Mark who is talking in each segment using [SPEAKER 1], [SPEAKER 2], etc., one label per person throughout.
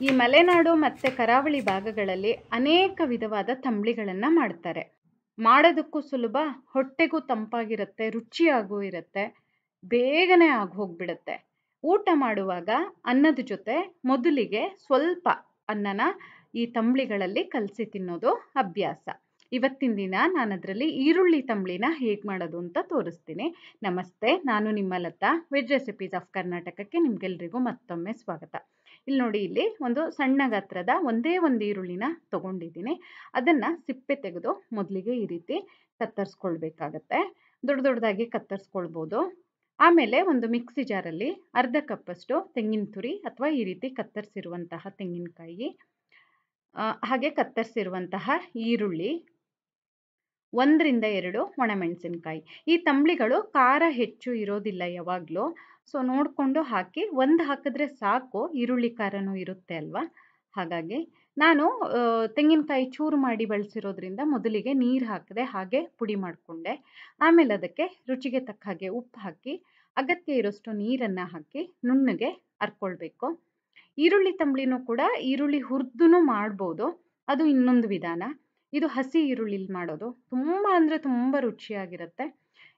[SPEAKER 1] ಈ ಮಲೆನಾಡು ಮತ್ತು ಕರಾವಳಿ ಭಾಗಗಳಲ್ಲಿ ಅನೇಕ ವಿಧವಾದ ತಂಬ್ಳಿಗಳನ್ನು ಮಾಡ್ತಾರೆ. ಮಾಡೋದಕ್ಕೂ ಸುಲಭ, ಹೊಟ್ಟೆಗೂ ತಂಪಾಗಿರುತ್ತೆ, ರುಚಿಯಾಗೂ ಇರುತ್ತೆ, ಬೇಗನೆ ಆಗಿ ಹೋಗ್ಬಿಡುತ್ತೆ. ಊಟ ಮಾಡುವಾಗ ಅನ್ನದ ಜೊತೆ ಮೊದಲಿಗೆ ಸ್ವಲ್ಪ ಅನ್ನನ ಈ ತಂಬ್ಳಿಗಳಲ್ಲಿ ಕಲಸಿ ತಿನ್ನೋದು ಅಭ್ಯಾಸ. ಇವತ್ತಿನ ದಿನ ನಾನು ಅದರಲ್ಲಿ ಈರುಳ್ಳಿ ತಂಬ್ಳಿನ ಹೇಗೆ ಮಾಡೋದು ಅಂತ ತೋರಿಸ್ತೀನಿ. ನಮಸ್ತೆ, ನಾನು ನಿಮ್ಮ ಲತಾ. ವೆಜ್ ರೆಸಿಪೀಸ್ ಆಫ್ ಕರ್ನಾಟಕಕ್ಕೆ ನಿಮಗೆಲ್ರಿಗೂ ಮತ್ತೊಮ್ಮೆ ಸ್ವಾಗತ. ಇಲ್ಲಿ ನೋಡಿ, ಇಲ್ಲಿ ಒಂದು ಸಣ್ಣ ಗಾತ್ರದ ಒಂದೇ ಒಂದು ಈರುಳ್ಳಿನ ತೊಗೊಂಡಿದ್ದೀನಿ. ಅದನ್ನು ಸಿಪ್ಪೆ ತೆಗೆದು ಮೊದಲಿಗೆ ಈ ರೀತಿ ಕತ್ತರಿಸ್ಕೊಳ್ಬೇಕಾಗತ್ತೆ. ದೊಡ್ಡ ದೊಡ್ಡದಾಗಿ ಕತ್ತರಿಸ್ಕೊಳ್ಬೋದು. ಆಮೇಲೆ ಒಂದು ಮಿಕ್ಸಿ ಜಾರಲ್ಲಿ ಅರ್ಧ ಕಪ್ಪಷ್ಟು ತೆಂಗಿನ ತುರಿ ಅಥವಾ ಈ ರೀತಿ ಕತ್ತರಿಸಿರುವಂತಹ ತೆಂಗಿನಕಾಯಿ ಹಾಗೆ ಕತ್ತರಿಸಿರುವಂತಹ ಈರುಳ್ಳಿ, ಒಂದರಿಂದ ಎರಡು ಒಣಮೆಣಸಿನ್ಕಾಯಿ. ಈ ತಂಬ್ಳಿಗಳು ಖಾರ ಹೆಚ್ಚು ಇರೋದಿಲ್ಲ ಯಾವಾಗಲೂ. ಸೊ ನೋಡಿಕೊಂಡು ಹಾಕಿ, ಒಂದು ಹಾಕಿದ್ರೆ ಸಾಕು, ಈರುಳ್ಳಿ ಖಾರನೂ ಇರುತ್ತೆ ಅಲ್ವಾ? ಹಾಗಾಗಿ ನಾನು ತೆಂಗಿನಕಾಯಿ ಚೂರು ಮಾಡಿ ಬಳಸಿರೋದ್ರಿಂದ ಮೊದಲಿಗೆ ನೀರು ಹಾಕಿದೆ, ಹಾಗೆ ಪುಡಿ ಮಾಡಿಕೊಂಡೆ. ಆಮೇಲೆ ಅದಕ್ಕೆ ರುಚಿಗೆ ತಕ್ಕ ಹಾಗೆ ಉಪ್ಪು ಹಾಕಿ, ಅಗತ್ಯ ಇರೋಷ್ಟು ನೀರನ್ನು ಹಾಕಿ ನುಣ್ಣಗೆ ಹರ್ಕೊಳ್ಬೇಕು ಈರುಳ್ಳಿ ತಂಬ್ಳಿನೂ ಕೂಡ ಈರುಳ್ಳಿ ಹುರಿದು ಮಾಡ್ಬೋದು. ಅದು ಇನ್ನೊಂದು ವಿಧಾನ. ಇದು ಹಸಿ ಈರುಳ್ಳಿಲಿ ಮಾಡೋದು. ತುಂಬ ಅಂದರೆ ತುಂಬ ರುಚಿಯಾಗಿರುತ್ತೆ.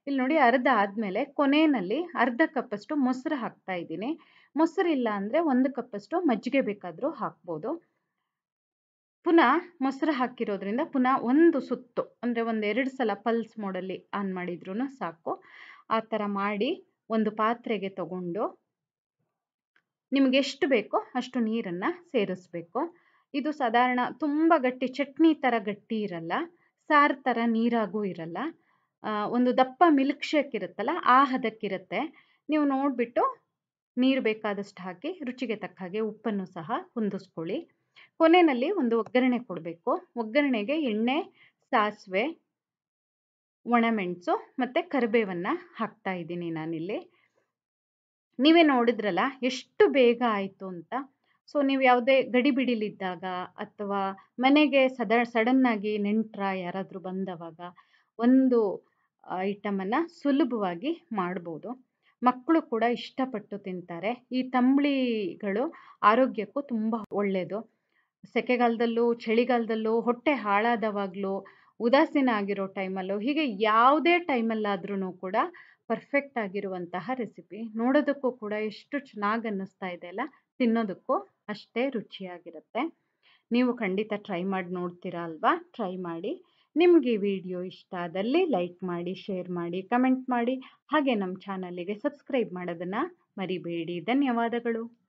[SPEAKER 1] ಇಲ್ಲಿ ನೋಡಿ ಅರ್ಧ ಆದಮೇಲೆ ಕೊನೆಯಲ್ಲಿ ಅರ್ಧ ಕಪ್ಪಷ್ಟು ಮೊಸರು ಹಾಕ್ತಾ ಇದ್ದೀನಿ. ಮೊಸರು ಇಲ್ಲ ಅಂದರೆ ಒಂದು ಕಪ್ಪಷ್ಟು ಮಜ್ಜಿಗೆ ಬೇಕಾದರೂ ಹಾಕ್ಬೋದು. ಪುನಃ ಮೊಸರು ಹಾಕಿರೋದ್ರಿಂದ ಪುನಃ ಒಂದು ಸುತ್ತು, ಅಂದರೆ ಒಂದು ಎರಡು ಸಲ ಪಲ್ಸ್ ಮೋಡಲ್ಲಿ ಆನ್ ಮಾಡಿದ್ರೂ ಸಾಕು. ಆ ಥರ ಮಾಡಿ ಒಂದು ಪಾತ್ರೆಗೆ ತಗೊಂಡು ನಿಮಗೆ ಎಷ್ಟು ಬೇಕೋ ಅಷ್ಟು ನೀರನ್ನು ಸೇರಿಸ್ಬೇಕು. ಇದು ಸಾಧಾರಣ ತುಂಬ ಗಟ್ಟಿ ಚಟ್ನಿ ಥರ ಗಟ್ಟಿ ಇರಲ್ಲ, ಸಾರು ಥರ ನೀರಾಗೂ ಇರಲ್ಲ. ಒಂದು ದಪ್ಪ ಮಿಲ್ಕ್ ಶೇಕ್ ಇರುತ್ತಲ್ಲ ಆ ಹದಕ್ಕಿರುತ್ತೆ. ನೀವು ನೋಡಿಬಿಟ್ಟು ನೀರು ಬೇಕಾದಷ್ಟು ಹಾಕಿ, ರುಚಿಗೆ ತಕ್ಕ ಹಾಗೆ ಉಪ್ಪನ್ನು ಸಹ ಹೊಂದಿಸ್ಕೊಳ್ಳಿ. ಕೊನೆಯಲ್ಲಿ ಒಂದು ಒಗ್ಗರಣೆ ಕೊಡಬೇಕು. ಒಗ್ಗರಣೆಗೆ ಎಣ್ಣೆ, ಸಾಸಿವೆ, ಒಣಮೆಣಸು ಮತ್ತು ಕರಿಬೇವನ್ನು ಹಾಕ್ತಾ ಇದ್ದೀನಿ ನಾನಿಲ್ಲಿ. ನೀವೇ ನೋಡಿದ್ರಲ್ಲ, ಎಷ್ಟು ಬೇಗ ಆಯಿತು ಅಂತ. ಸೊ, ನೀವು ಯಾವುದೇ ಗಡಿಬಿಡಿಲಿದ್ದಾಗ ಅಥವಾ ಮನೆಗೆ ಸದ, ಸಡನ್ನಾಗಿ ನೆಂಟ್ರ ಯಾರಾದರೂ ಬಂದವಾಗ ಒಂದು ಐಟಮನ್ನು ಸುಲಭವಾಗಿ ಮಾಡ್ಬೋದು. ಮಕ್ಕಳು ಕೂಡ ಇಷ್ಟಪಟ್ಟು ತಿಂತಾರೆ. ಈ ತಂಬುಳಿಗಳು ಆರೋಗ್ಯಕ್ಕೂ ತುಂಬ ಒಳ್ಳೆಯದು ಸೆಕೆಗಾಲದಲ್ಲೂ, ಚಳಿಗಾಲದಲ್ಲೂ, ಹೊಟ್ಟೆ ಹಾಳಾದವಾಗಲೂ, ಉದಾಸೀನ ಆಗಿರೋ ಟೈಮಲ್ಲೂ ಹೀಗೆ ಯಾವುದೇ ಟೈಮಲ್ಲಾದ್ರೂ ಕೂಡ ಪರ್ಫೆಕ್ಟ್ ಆಗಿರುವಂತಹ ರೆಸಿಪಿ ನೋಡೋದಕ್ಕೂ ಕೂಡ ಎಷ್ಟು ಚೆನ್ನಾಗಿ ಅನ್ನಿಸ್ತಾ ಇದೆ ಅಲ್ಲ? ತಿನ್ನೋದಕ್ಕೂ ಅಷ್ಟೇ ರುಚಿಯಾಗಿರುತ್ತೆ. ನೀವು ಖಂಡಿತ ಟ್ರೈ ಮಾಡಿ ನೋಡ್ತೀರಾ ಅಲ್ವಾ? ಟ್ರೈ ಮಾಡಿ. ನಿಮಗೆ ವಿಡಿಯೋ ಇಷ್ಟ ಆದಲ್ಲಿ ಲೈಕ್ ಮಾಡಿ, ಶೇರ್ ಮಾಡಿ, ಕಮೆಂಟ್ ಮಾಡಿ ಹಾಗೆ ನಮ್ಮ ಚಾನಲಿಗೆ ಸಬ್ಸ್ಕ್ರೈಬ್ ಮಾಡೋದನ್ನು ಮರಿಬೇಡಿ. ಧನ್ಯವಾದಗಳು.